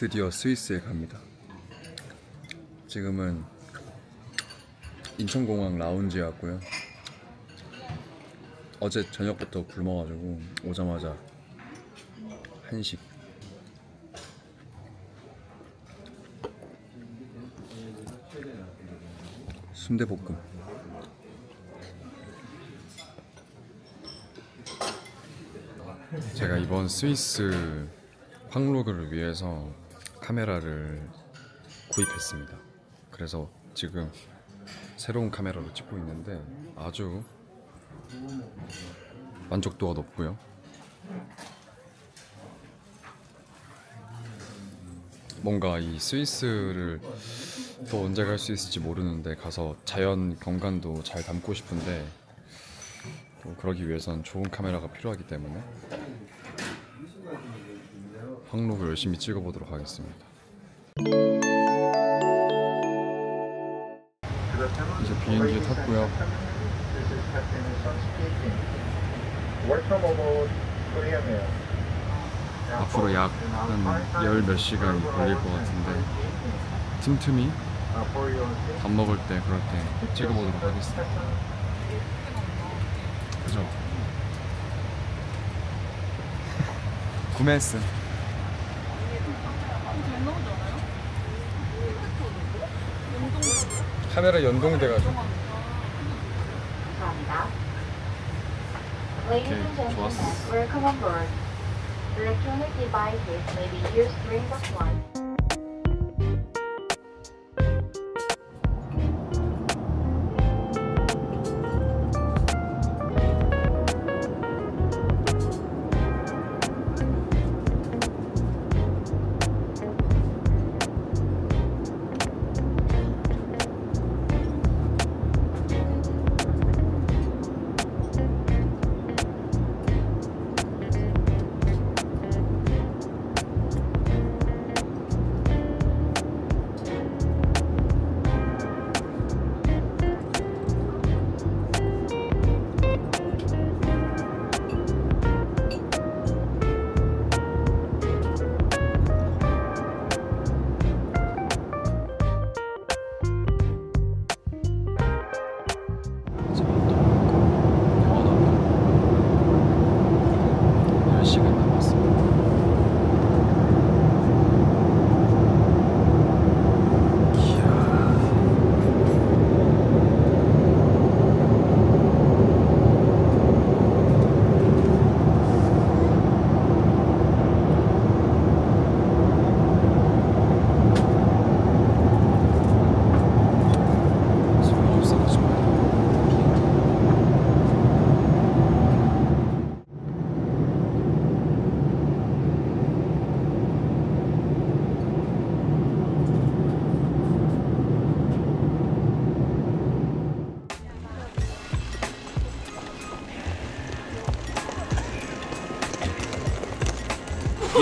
드디어 스위스에 갑니다. 지금은 인천공항 라운지에 왔고요. 어제 저녁부터 굶어가지고 오자마자 한식 순대볶음 제가 이번 스위스 황로그를 위해서 카메라를 구입했습니다. 그래서 지금 새로운 카메라로 찍고 있는데 아주 만족도가 높고요. 뭔가 이 스위스를 또 언제 갈 수 있을지 모르는데 가서 자연 경관도 잘 담고 싶은데 또 그러기 위해선 좋은 카메라가 필요하기 때문에 항록을 열심히 찍어보도록 하겠습니다. 이제 비행기에 탔고요. 앞으로 약 한 열 몇 시간 걸릴 것 같은데 틈틈이 밥 먹을 때 그럴 때 찍어보도록 하겠습니다. 그죠? 구매했음. 카메라 연동돼가지고. And gentlemen, 좋았어. welcome on board. Electronic devices may be used during the flight.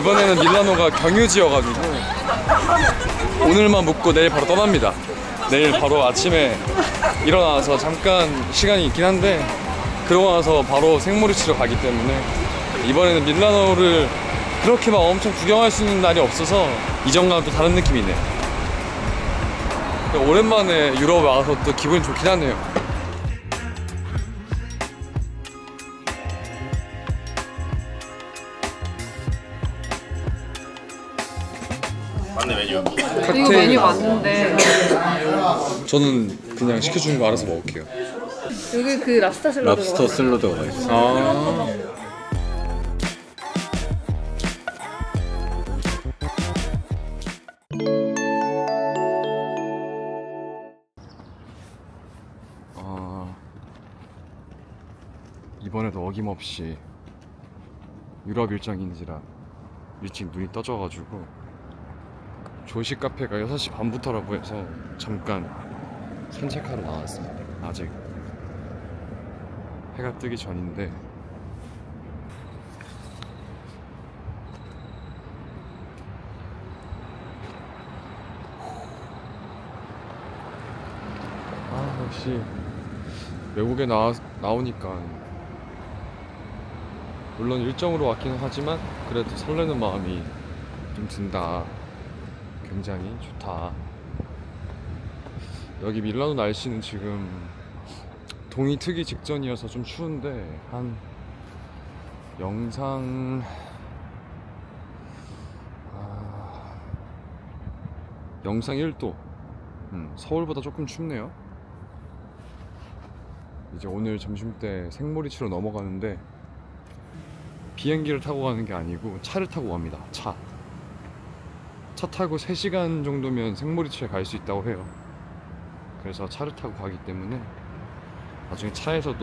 이번에는 밀라노가 경유지여가지고 오늘만 묵고 내일 바로 떠납니다. 내일 바로 아침에 일어나서 잠깐 시간이 있긴 한데 그러고 나서 바로 생모리 치러 가기 때문에 이번에는 밀라노를 그렇게 막 엄청 구경할 수 있는 날이 없어서 이전과는 또 다른 느낌이네요. 오랜만에 유럽 와서 또 기분이 좋긴 하네요. 맞는데 저는 그냥 시켜주는 거 알아서 먹을게요. 여기 그 랍스터 샐러드가 랍스터 샐러드가 맛있어. 아. 아. 이번에도 어김없이 유럽 일정인지라 일찍 눈이 떠져가지고 조식 카페가 6시 반부터라고 해서 잠깐 산책하러 나왔습니다. 아직 해가 뜨기 전인데 아 역시 외국에 나, 나오니까 물론 일정으로 왔기는 하지만 그래도 설레는 마음이 좀 든다 굉장히 좋다. 여기 밀라노 날씨는 지금 동이 트기 직전이어서 좀 추운데 한 영상 아, 영상 1도 음, 서울보다 조금 춥네요. 이제 오늘 점심 때 생모리치로 넘어가는데 비행기를 타고 가는 게 아니고 차를 타고 갑니다. 차. 차 타고 3시간 정도면 생모리치에 갈 수 있다고 해요. 그래서 차를 타고 가기 때문에 나중에 차에서도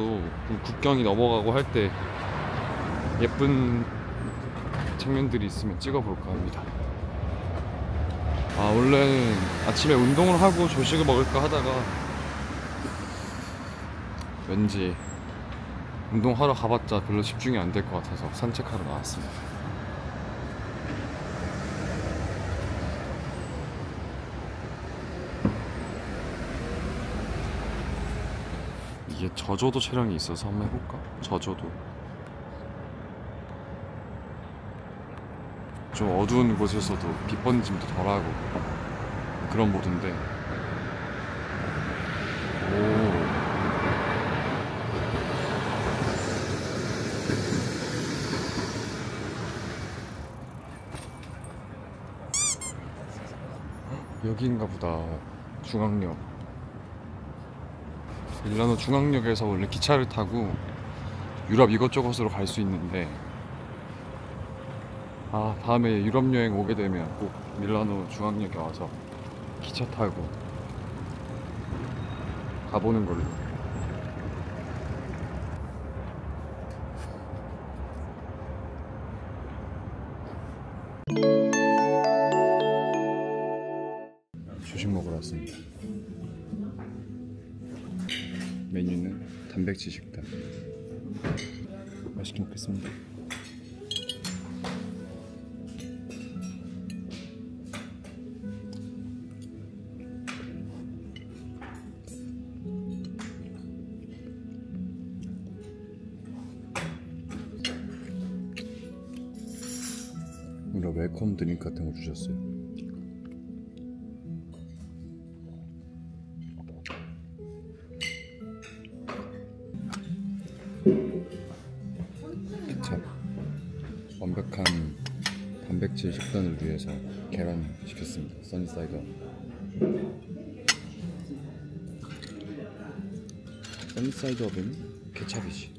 그 국경이 넘어가고 할 때 예쁜 장면들이 있으면 찍어볼까 합니다. 아, 원래는 아침에 운동을 하고 조식을 먹을까 하다가 왠지 운동하러 가봤자 별로 집중이 안 될 것 같아서 산책하러 나왔습니다. 이게 저조도 촬영이 있어서 한번 해볼까? 저조도. 좀 어두운 곳에서도 빛 번짐도 덜하고 그런 모드인데. 오. 여기인가 보다. 중앙역 밀라노 중앙역에서 원래 기차를 타고 유럽 이것저것으로 갈 수 있는데 아 다음에 유럽 여행 오게 되면 꼭 밀라노 중앙역에 와서 기차 타고 가보는 걸로. 조식 먹으러 왔습니다 메뉴는 단백질 식단 맛있게 먹겠습니다. 웰컴 드링크 같은 거 주셨어요 단백질 식단을 위해서 계란 시켰습니다. sunny side sunny side up에는 케찹이지.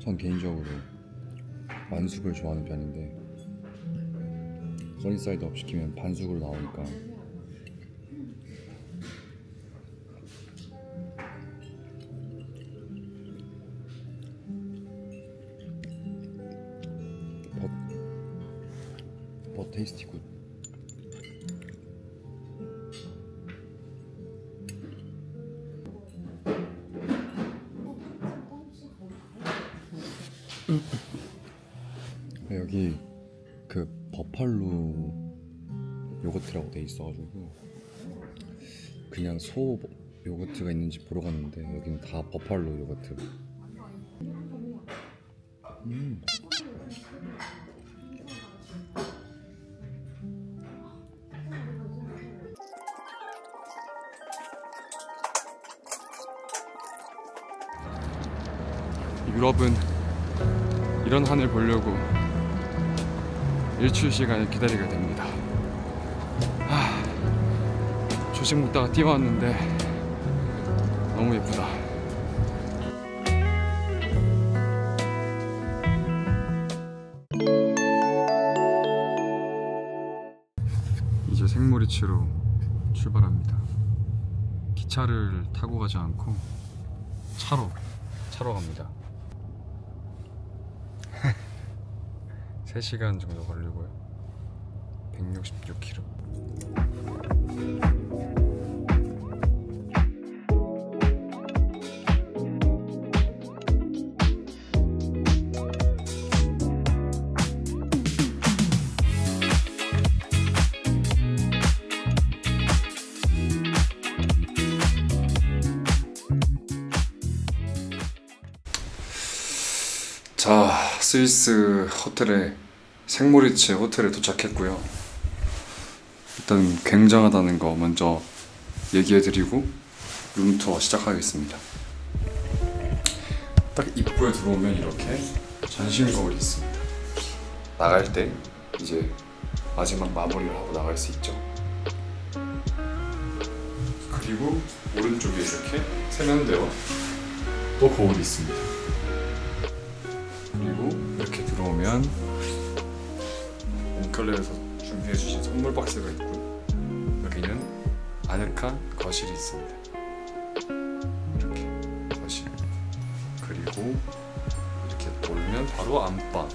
전 개인적으로 만숙을 좋아하는 편인데 sunny side up 시키면 반숙으로 나오니까 여기 그 버팔로 요거트라고 돼 있어가지고 그냥 소 요거트가 있는지 보러 갔는데 여기는 다 버팔로 요거트 일출 시간을 기다리게 됩니다. 하, 조식 먹다가 뛰어왔는데 너무 예쁘다. 이제 생모리치로 출발합니다. 기차를 타고 가지 않고 차로 차로 갑니다. 3시간 정도 걸리고요. 166km 자 스위스 호텔에 생모리츠 호텔에 도착했고요. 일단 굉장하다는 거 먼저 얘기해드리고 룸투어 시작하겠습니다. 딱 입구에 들어오면 이렇게 전신 거울이 있습니다. 나갈 때 이제 마지막 마무리를 하고 나갈 수 있죠. 그리고 오른쪽에 이렇게 세면대와 또 거울이 있습니다. 그리고 이렇게 들어오면 몽클레에서 준비해 주신 선물 박스가 있고 여기는 아늑한 거실이 있습니다. 이렇게 거실 그리고 이렇게 돌면 바로 안방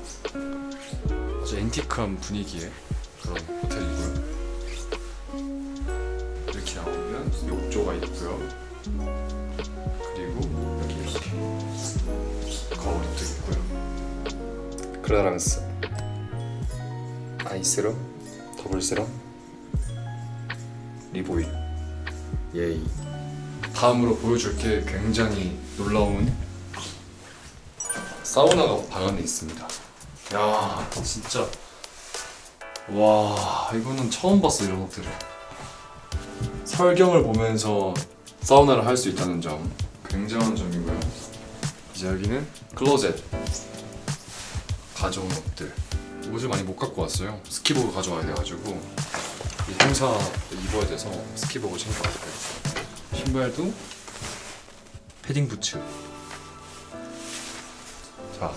아주 앤티크한 분위기의 그런 호텔이고요. 이렇게 나오면 욕조가 있고요. 그리고 여기 이렇게 거울이 또 있고요. 클라랑스 아이스럼 더블스럼 리보일 예이 다음으로 보여줄 게 굉장히 놀라운 사우나가 방 안에 있습니다. 야 진짜. 와 이거는 처음 봤어 이런 호텔을. 설경을 보면서 사우나를 할 수 있다는 점. 굉장한 점이고요 이제 여기는 클로젯. 가져온 옷들 옷을 많이 못 갖고 왔어요. 스키복을 가져와야 돼가지고. 이 행사 입어야 돼서 스키복을 챙겨 왔어요. 신발도 패딩 부츠. 자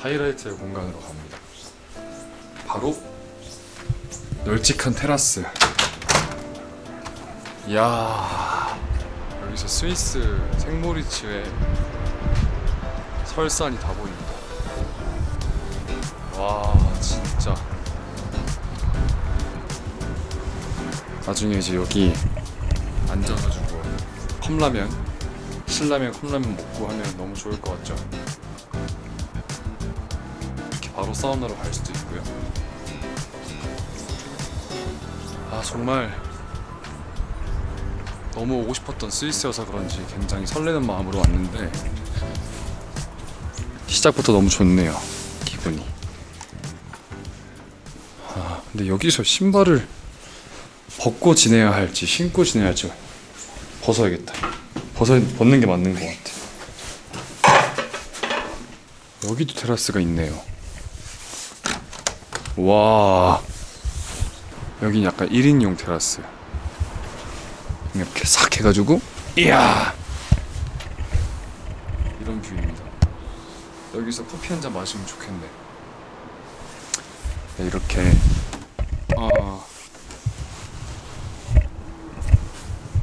하이라이트의 공간으로 갑니다. 바로 널찍한 테라스. 이야 여기서 스위스 생모리츠의 설산이 다 보입니다 와 진짜. 나중에 이제 여기 앉아가지고 컵라면 신라면 컵라면 먹고 하면 너무 좋을 것 같죠? 이렇게 바로 사우나로 갈 수도 있고요. 아 정말 너무 오고 싶었던 스위스여서 그런지 굉장히 설레는 마음으로 왔는데 시작부터 너무 좋네요 기분이. 아 근데 여기서 신발을 벗고 지내야 할지 신고 지내야 할지 벗어야겠다. 벗어, 벗는 게 맞는 것 같아. 여기도 테라스가 있네요. 와. 여긴 약간 1인용 테라스. 이렇게 싹 해가지고 이야! 이런 view입니다. 여기서 커피 한 잔 마시면 좋겠네. 네, 이렇게 아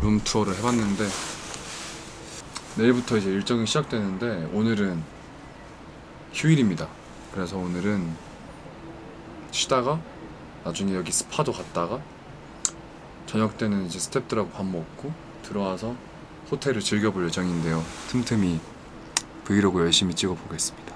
룸 투어를 해봤는데 내일부터 이제 일정이 시작되는데 오늘은 휴일입니다 그래서 오늘은 쉬다가 나중에 여기 스파도 갔다가 저녁 때는 이제 스탭들하고 밥 먹고 들어와서 호텔을 즐겨볼 예정인데요. 틈틈이 브이로그 열심히 찍어보겠습니다.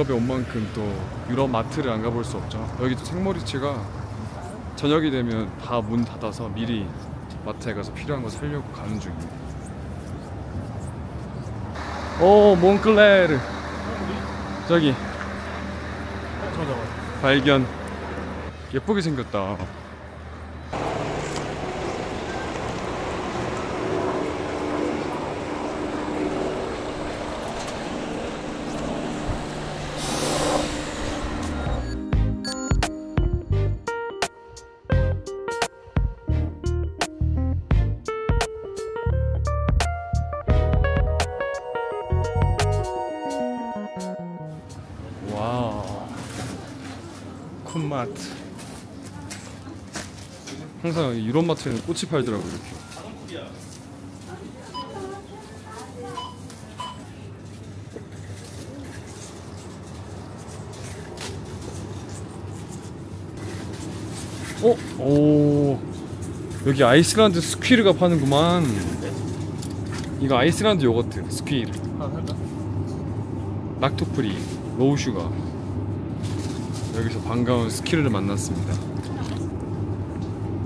유럽에 온 만큼 또 유럽 마트를 안 가볼 수 없죠. 여기 또 생모리츠가 저녁이 되면 다 문 닫아서 미리 마트에 가서 필요한 거 사려고 가는 중이에요. 오 몽클레르 저기 발견 예쁘게 생겼다. 항상 유럽 마트에는 꽃이 팔더라고 이렇게. 어? 오. 여기 아이슬란드 스퀴르가 파는구만. 이거 아이슬란드 요거트 스퀴르. lacto free low sugar. 여기서 반가운 스퀴르를 만났습니다.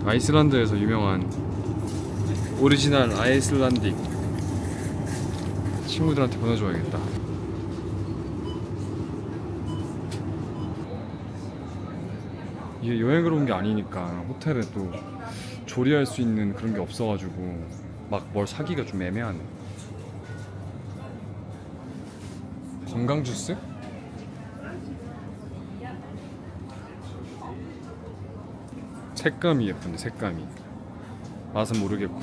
아이슬란드에서 유명한 original Icelandic 친구들한테 보내줘야겠다 이게 여행을 온 게 아니니까 호텔에 또 조리할 수 있는 그런 게 없어가지고 막 뭘 사기가 좀 애매하네. 건강 주스? 색감이 예쁜데 색감이 맛은 모르겠고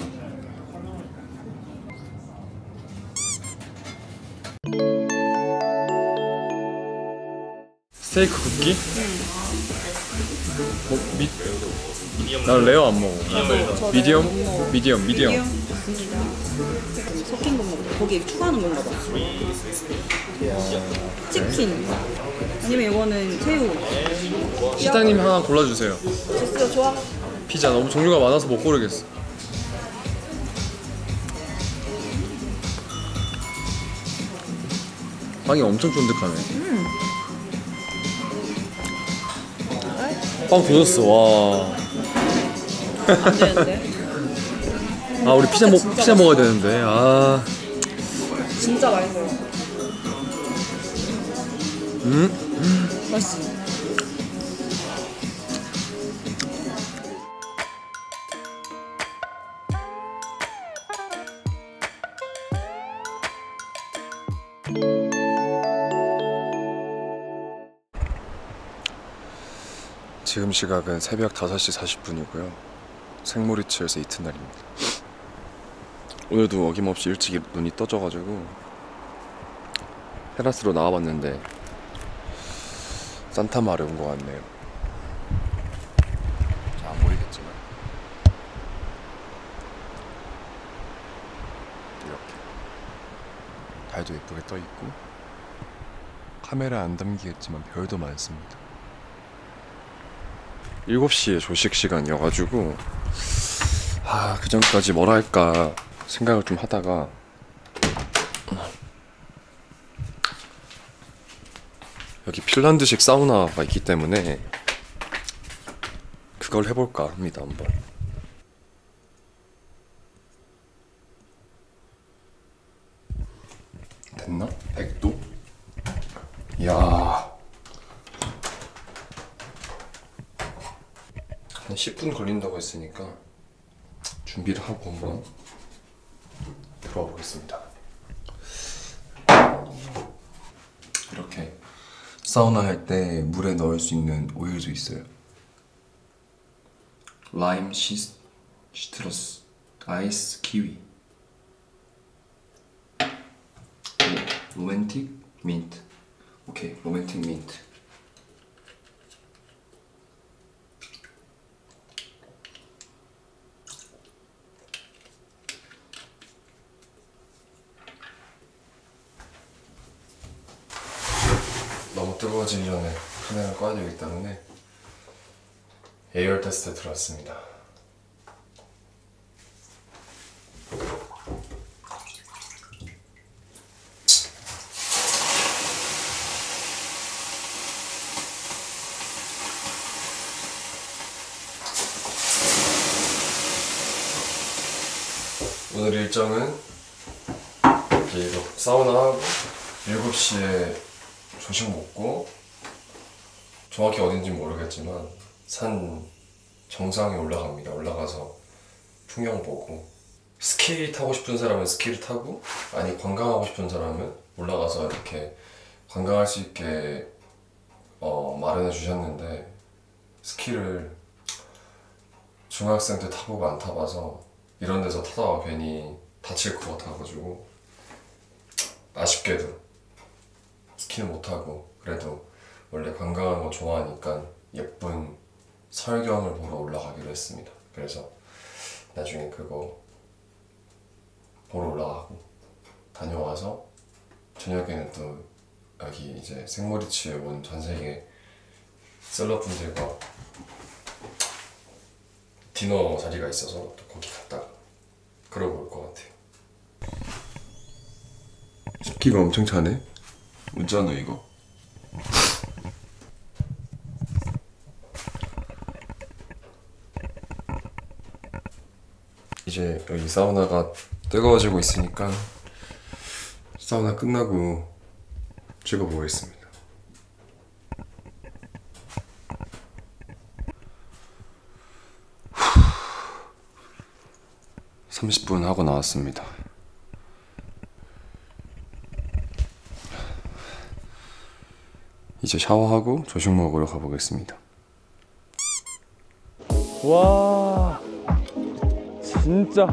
스테이크 굽기? 뭐, 미, 난 레어 안 먹어. 미디엄? 미디엄, 미디엄. 섞인 건가 보다. 거기에 추가하는 건가 봐. 치킨. 아니면 이거는 새우. 시장님 하나 골라주세요. 주스 좋아. 피자 너무 종류가 많아서 못 고르겠어. 빵이 엄청 쫀득하네. 빵 도졌어. 와. 안 되는데. 아 우리 피자 먹 피자 먹어야 되는데. 아. 진짜 맛있어요. 음. 맛있어. 지금 시각은 새벽 5시 40분이고요. 생모리츠에서 이튿날입니다. 오늘도 어김없이 일찍 일- 눈이 떠져가지고 테라스로 나와봤는데 산타마를 온 것 같네요. 잘 안 보이겠지만 이렇게 달도 예쁘게 떠 있고 카메라 안 담기겠지만 별도 많습니다. 7시에 조식 시간이어가지고 아 그 전까지 뭘 할까 생각을 좀 하다가 여기 핀란드식 사우나가 있기 때문에 그걸 해볼까 합니다 한번 됐나? 100도? 이야 한 10분 걸린다고 했으니까 준비를 하고 한번 들어와 보겠습니다. 이렇게 사우나 할 때 물에 넣을 수 있는 오일도 있어요. 라임 시, 시트러스 아이스 키위 오, 로맨틱 민트 오케이 로맨틱 민트 너무 뜨거워지기 전에 카메라 꺼야 되기 때문에 에어열 테스트 들어왔습니다. 오늘 일정은 여기서 사우나 하고 7시에 조식 먹고 정확히 어딘지 모르겠지만 산 정상에 올라갑니다. 올라가서 풍경 보고 스키 타고 싶은 사람은 스키를 타고 아니 관광하고 싶은 사람은 올라가서 이렇게 관광할 수 있게 어, 마련해 주셨는데 스키를 중학생 때 타보고 안 타봐서 이런 데서 타다가 괜히 다칠 것 같아가지고 아쉽게도 스키는 못하고 그래도 원래 관광하는 거 좋아하니까 예쁜 설경을 보러 올라가기로 했습니다. 그래서 나중에 그거 보러 올라가고 다녀와서 저녁에는 또 여기 이제 생모리치에 온 전 세계 셀럽분들과 디너 자리가 있어서 또 거기 갔다가 그러고 올 것 같아요. 습기가 엄청 차네. 웃잖아 이거. 이제 여기 사우나가 뜨거워지고 있으니까 사우나 끝나고 찍어보겠습니다. 후. 30분 하고 나왔습니다. 이제 샤워하고 조식 먹으러 가보겠습니다. 와 진짜